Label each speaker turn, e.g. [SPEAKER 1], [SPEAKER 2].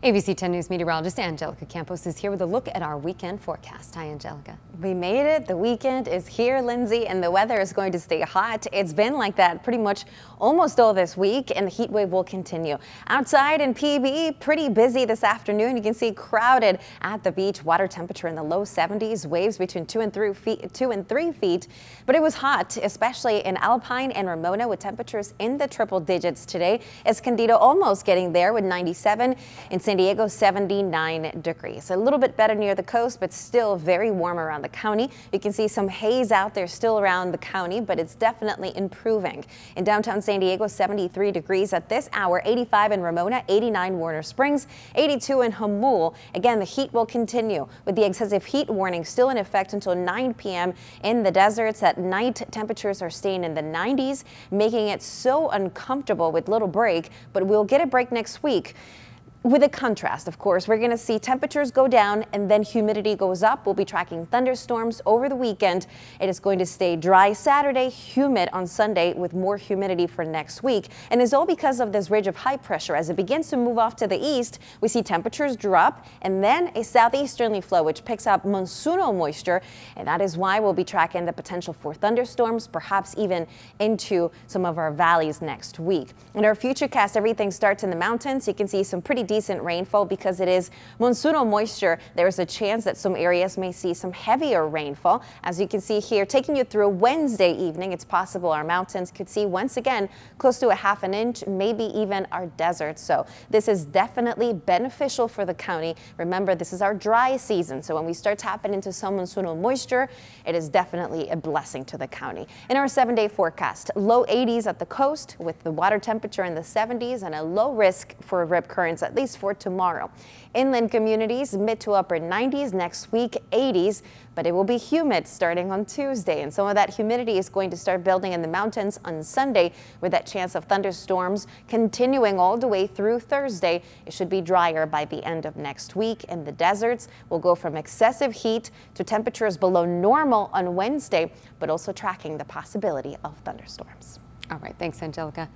[SPEAKER 1] ABC 10 News meteorologist Angelica Campos is here with a look at our weekend forecast. Hi, Angelica.
[SPEAKER 2] We made it. The weekend is here, Lindsay, and the weather is going to stay hot. It's been like that pretty much almost all this week, and the heat wave will continue. Outside in PB, pretty busy this afternoon. You can see crowded at the beach. Water temperature in the low 70s, waves between two and three feet, two and three feet. But it was hot, especially in Alpine and Ramona, with temperatures in the triple digits today. Escondido almost getting there with 97. In San Diego, 79 degrees. A little bit better near the coast, but still very warm around the county. You can see some haze out there still around the county, but it's definitely improving. In downtown San Diego, 73 degrees at this hour, 85 in Ramona, 89 Warner Springs, 82 in Jamul. Again, the heat will continue with the excessive heat warning still in effect until 9 p.m. in the deserts. At night, temperatures are staying in the 90s, making it so uncomfortable with little break, but we'll get a break next week with a contrast, of course, we're going to see temperatures go down and then humidity goes up. We'll be tracking thunderstorms over the weekend. It is going to stay dry Saturday, humid on Sunday with more humidity for next week. And it's all because of this ridge of high pressure. As it begins to move off to the east, we see temperatures drop and then a southeasterly flow which picks up monsoonal moisture. And that is why we'll be tracking the potential for thunderstorms, perhaps even into some of our valleys next week. In our future cast, everything starts in the mountains. You can see some pretty decent rainfall because it is monsoonal moisture. There's a chance that some areas may see some heavier rainfall. As you can see here, taking you through Wednesday evening, it's possible our mountains could see once again close to a half an inch, maybe even our deserts. So this is definitely beneficial for the county. Remember, this is our dry season. So when we start tapping into some monsoonal moisture, it is definitely a blessing to the county. In our seven day forecast, low 80s at the coast with the water temperature in the 70s and a low risk for rip currents at least for tomorrow. Inland communities mid to upper 90s next week, 80s, but it will be humid starting on Tuesday. And some of that humidity is going to start building in the mountains on Sunday with that chance of thunderstorms continuing all the way through Thursday. It should be drier by the end of next week. In the deserts, we'll go from excessive heat to temperatures below normal on Wednesday, but also tracking the possibility of thunderstorms.
[SPEAKER 1] All right. Thanks, Angelica.